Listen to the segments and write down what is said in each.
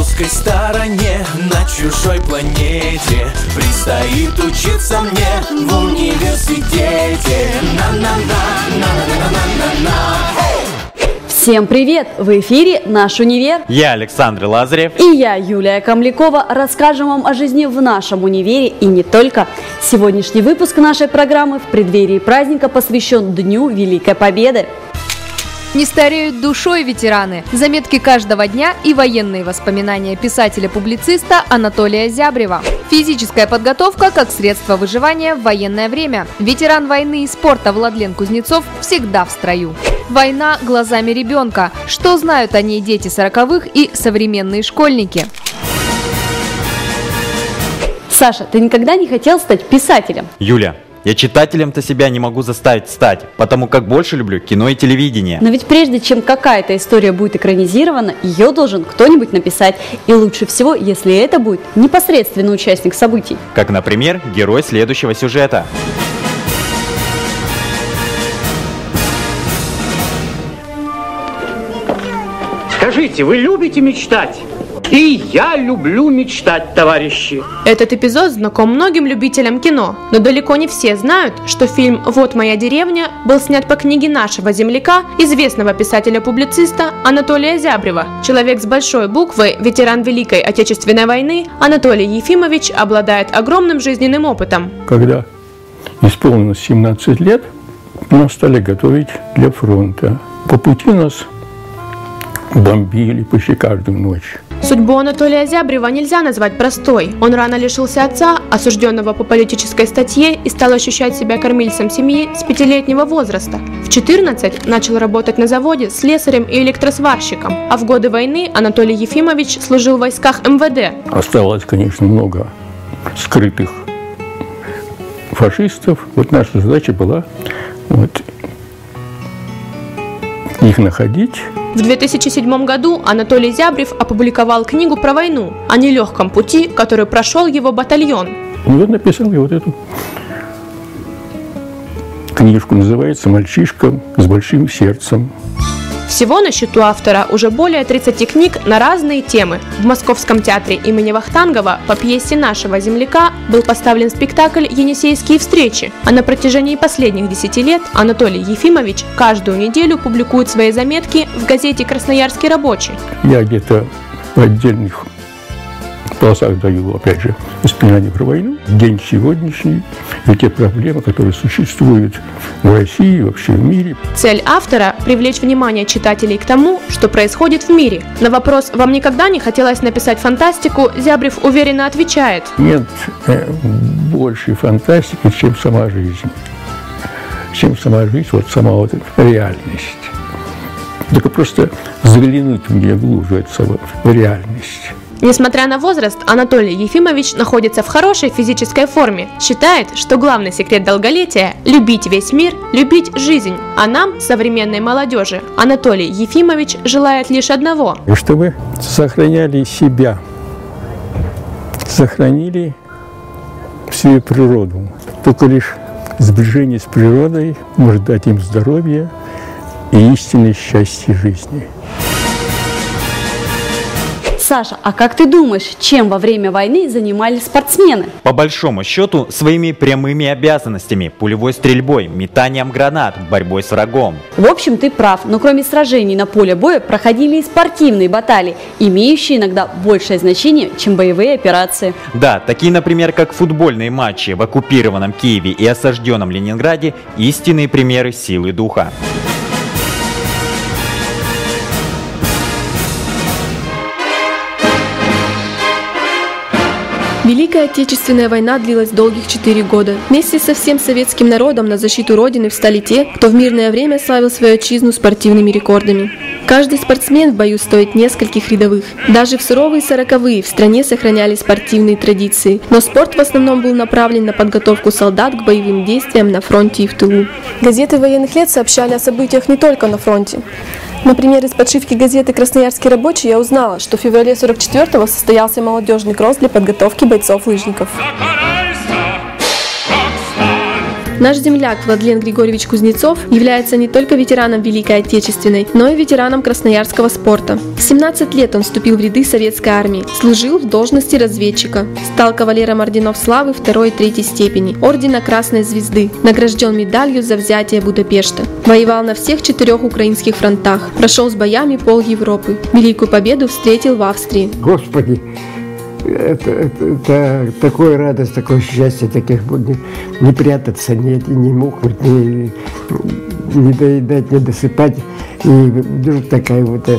французской стороне На чужой планете Предстоит учиться мне в университете На-на-на, на-на-на-на-на-на Всем привет! В эфире наш универ. Я Александр Лазарев. И я, Юлия Камлякова, расскажем вам о жизни в нашем универе и не только. Сегодняшний выпуск нашей программы в преддверии праздника посвящен Дню Великой Победы. Не стареют душой ветераны. Заметки каждого дня и военные воспоминания писателя-публициста Анатолия Зябрева. Физическая подготовка как средство выживания в военное время. Ветеран войны и спорта Владлен Кузнецов всегда в строю. Война глазами ребенка. Что знают о ней дети сороковых и современные школьники? Саша, ты никогда не хотел стать писателем? Юля, я читателем-то себя не могу заставить стать, потому как больше люблю кино и телевидение. Но ведь прежде чем какая-то история будет экранизирована, ее должен кто-нибудь написать. И лучше всего, если это будет непосредственно участник событий. Как, например, герой следующего сюжета. Скажите, вы любите мечтать? И я люблю мечтать, товарищи. Этот эпизод знаком многим любителям кино, но далеко не все знают, что фильм «Вот моя деревня» был снят по книге нашего земляка, известного писателя-публициста Анатолия Зябрева. Человек с большой буквы, ветеран Великой Отечественной войны, Анатолий Ефимович обладает огромным жизненным опытом. Когда исполнилось 17 лет, нас стали готовить для фронта. По пути нас бомбили почти каждую ночь. Судьбу Анатолия Зябрева нельзя назвать простой. Он рано лишился отца, осужденного по политической статье, и стал ощущать себя кормильцем семьи с пятилетнего возраста. В 14 начал работать на заводе слесарем и электросварщиком, а в годы войны Анатолий Ефимович служил в войсках МВД. Осталось, конечно, много скрытых фашистов. Вот наша задача была вот, их находить в 2007 году Анатолий Зябрев опубликовал книгу про войну, о нелегком пути, который прошел его батальон. Вот написал я вот эту книжку, называется «Мальчишка с большим сердцем». Всего на счету автора уже более 30 книг на разные темы. В Московском театре имени Вахтангова по пьесе нашего земляка был поставлен спектакль «Енисейские встречи», а на протяжении последних 10 лет Анатолий Ефимович каждую неделю публикует свои заметки в газете «Красноярский рабочий». Я где-то в отдельных полосах даю, опять же, воспоминания про войну. День сегодняшний и те проблемы, которые существуют в России и вообще в мире. Цель автора – привлечь внимание читателей к тому, что происходит в мире. На вопрос «Вам никогда не хотелось написать фантастику?» Зябрев уверенно отвечает. Нет э, большей фантастики, чем сама жизнь. Чем сама жизнь, вот сама вот реальность. Только просто заглянуть мне глубже эту реальность. Несмотря на возраст, Анатолий Ефимович находится в хорошей физической форме. Считает, что главный секрет долголетия – любить весь мир, любить жизнь. А нам, современной молодежи, Анатолий Ефимович желает лишь одного. Чтобы сохраняли себя, сохранили всю природу. Только лишь сближение с природой может дать им здоровье и истинное счастье жизни. Саша, а как ты думаешь, чем во время войны занимались спортсмены? По большому счету, своими прямыми обязанностями, пулевой стрельбой, метанием гранат, борьбой с врагом. В общем, ты прав, но кроме сражений на поле боя проходили и спортивные баталии, имеющие иногда большее значение, чем боевые операции. Да, такие, например, как футбольные матчи в оккупированном Киеве и осажденном Ленинграде, истинные примеры силы духа. Великая Отечественная война длилась долгих четыре года. Вместе со всем советским народом на защиту Родины встали те, кто в мирное время славил свою отчизну спортивными рекордами. Каждый спортсмен в бою стоит нескольких рядовых. Даже в суровые сороковые в стране сохраняли спортивные традиции, но спорт в основном был направлен на подготовку солдат к боевым действиям на фронте и в тылу. Газеты военных лет сообщали о событиях не только на фронте. Например, из подшивки газеты «Красноярский рабочий» я узнала, что в феврале 44-го состоялся молодежный кросс для подготовки бойцов-лыжников. Наш земляк Владлен Григорьевич Кузнецов является не только ветераном Великой Отечественной, но и ветераном красноярского спорта. В 17 лет он вступил в ряды советской армии, служил в должности разведчика, стал кавалером орденов славы второй и третьей степени, ордена Красной Звезды, награжден медалью за взятие Будапешта. Воевал на всех четырех украинских фронтах, прошел с боями пол Европы. Великую победу встретил в Австрии. Господи, это, это, это такое радость, такое счастье, таких не, не прятаться, не, не мухнуть, не, не доедать, не досыпать. И вдруг такая вот э,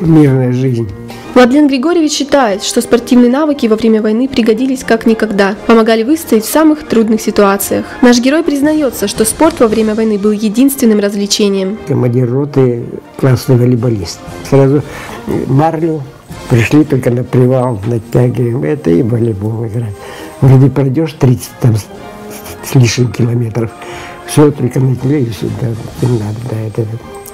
мирная жизнь. Владлен Григорьевич считает, что спортивные навыки во время войны пригодились как никогда, помогали выстоять в самых трудных ситуациях. Наш герой признается, что спорт во время войны был единственным развлечением. Командир роты классный волейболист. Сразу марлю пришли только на привал, натягиваем это и волейбол играть. Вроде пройдешь 30 там с лишним километров, все только на теле и сюда не надо, да, это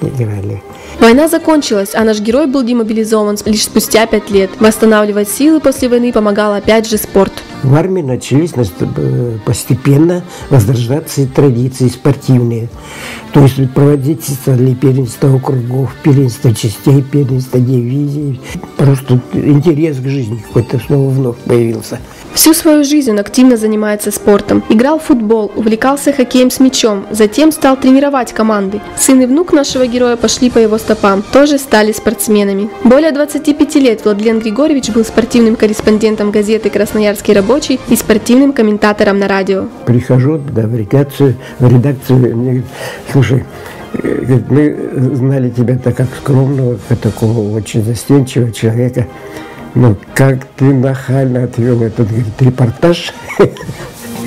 играли. Война закончилась, а наш герой был демобилизован лишь спустя пять лет. Восстанавливать силы после войны помогал опять же спорт. В армии начались э, постепенно возрождаться традиции спортивные. То есть проводить стали первенство округов, первенство частей, первенство дивизий. Просто интерес к жизни какой-то снова вновь появился. Всю свою жизнь он активно занимается спортом. Играл в футбол, увлекался хоккеем с мячом, затем стал тренировать команды. Сын и внук нашего героя пошли по его стопам, тоже стали спортсменами. Более 25 лет Владлен Григорьевич был спортивным корреспондентом газеты «Красноярский рабочий» и спортивным комментатором на радио. Прихожу да, в редакцию, в редакцию мне говорит, слушай, э, мы знали тебя так как скромного, как такого очень застенчивого человека. Ну, как ты нахально отвел этот, говорит, репортаж.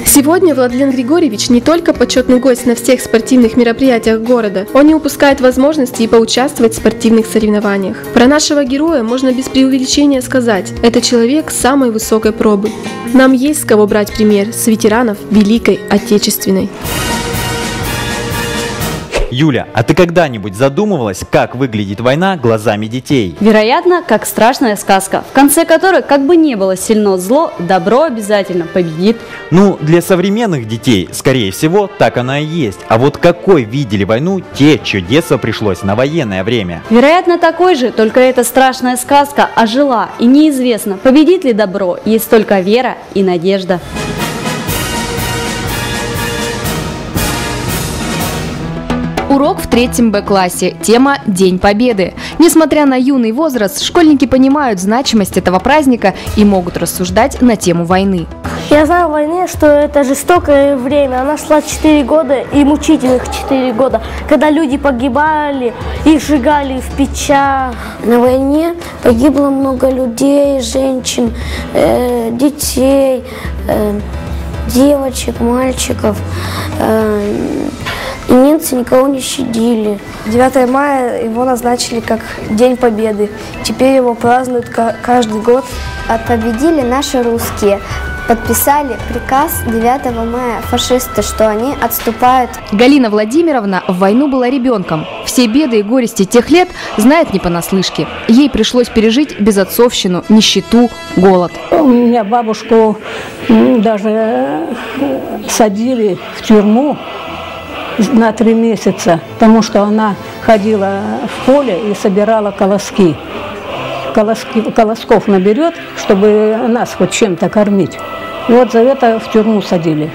Сегодня Владлен Григорьевич не только почетный гость на всех спортивных мероприятиях города, он не упускает возможности и поучаствовать в спортивных соревнованиях. Про нашего героя можно без преувеличения сказать, это человек самой высокой пробы. Нам есть с кого брать пример с ветеранов Великой Отечественной. Юля, а ты когда-нибудь задумывалась, как выглядит война глазами детей? Вероятно, как страшная сказка, в конце которой, как бы не было сильно зло, добро обязательно победит. Ну, для современных детей, скорее всего, так она и есть. А вот какой видели войну те, чье детство пришлось на военное время? Вероятно, такой же, только эта страшная сказка ожила, и неизвестно, победит ли добро, есть только вера и надежда. Урок в третьем Б-классе. Тема «День Победы». Несмотря на юный возраст, школьники понимают значимость этого праздника и могут рассуждать на тему войны. Я знаю о войне, что это жестокое время. Она шла 4 года и мучительных 4 года, когда люди погибали, их сжигали в печах. На войне погибло много людей, женщин, э, детей, э, девочек, мальчиков. Э, и немцы никого не щадили. 9 мая его назначили как День Победы. Теперь его празднуют каждый год. А победили наши русские. Подписали приказ 9 мая фашисты, что они отступают. Галина Владимировна в войну была ребенком. Все беды и горести тех лет знает не понаслышке. Ей пришлось пережить безотцовщину, нищету, голод. У меня бабушку даже э, садили в тюрьму на три месяца, потому что она ходила в поле и собирала колоски. Колоски, колосков наберет, чтобы нас хоть чем-то кормить. И вот за это в тюрьму садили.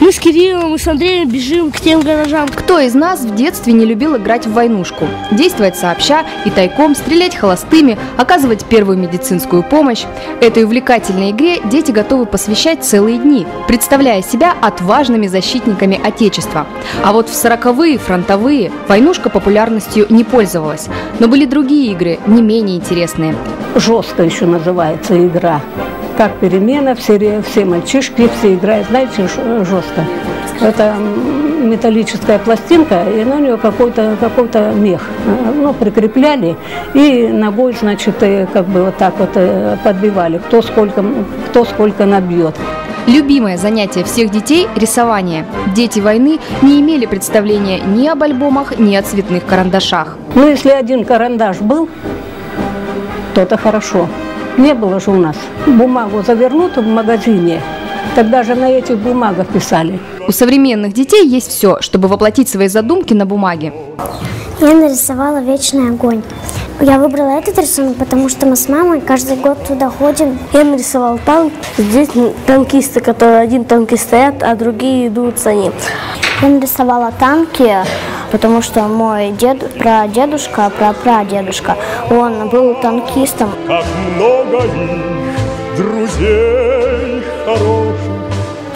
Мы с Кириллом и с Андреем бежим к тем гаражам. Кто из нас в детстве не любил играть в войнушку? Действовать сообща и тайком, стрелять холостыми, оказывать первую медицинскую помощь. Этой увлекательной игре дети готовы посвящать целые дни, представляя себя отважными защитниками Отечества. А вот в сороковые, фронтовые, войнушка популярностью не пользовалась. Но были другие игры, не менее интересные. Жестко еще называется игра как перемена, все, все мальчишки, все играют, знаете, жестко. Это металлическая пластинка, и на нее какой-то какой, -то, мех. Ну, прикрепляли, и ногой, значит, как бы вот так вот э, подбивали, кто сколько, кто сколько набьет. Любимое занятие всех детей – рисование. Дети войны не имели представления ни об альбомах, ни о цветных карандашах. Ну, если один карандаш был, то это хорошо. Не было же у нас. Бумагу завернут в магазине, тогда же на этих бумагах писали. У современных детей есть все, чтобы воплотить свои задумки на бумаге. Я нарисовала вечный огонь. Я выбрала этот рисунок, потому что мы с мамой каждый год туда ходим. Я нарисовал танк. Здесь танкисты, которые один танки стоят, а другие идут за ним. Я нарисовала танки, потому что мой дед, прадедушка, прапрадедушка, он был танкистом. Как много друзей хороших.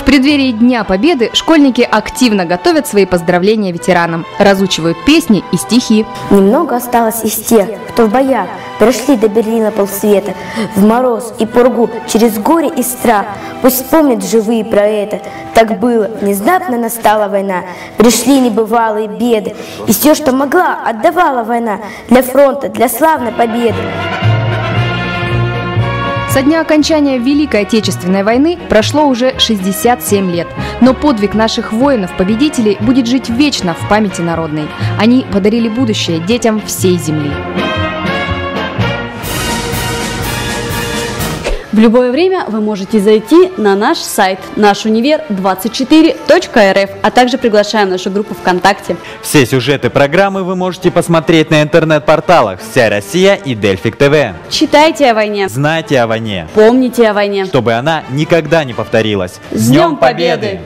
В преддверии Дня Победы школьники активно готовят свои поздравления ветеранам, разучивают песни и стихи. Немного осталось из тех, кто в боях прошли до Берлина полсвета, в мороз и пургу, через горе и страх. Пусть вспомнят живые про это. Так было, внезапно настала война, пришли небывалые беды, и все, что могла, отдавала война для фронта, для славной победы. Со дня окончания Великой Отечественной войны прошло уже 67 лет. Но подвиг наших воинов-победителей будет жить вечно в памяти народной. Они подарили будущее детям всей земли. В любое время вы можете зайти на наш сайт нашунивер24.рф, а также приглашаем нашу группу ВКонтакте. Все сюжеты программы вы можете посмотреть на интернет-порталах «Вся Россия» и «Дельфик ТВ». Читайте о войне. Знайте о войне. Помните о войне. Чтобы она никогда не повторилась. С Днем Победы!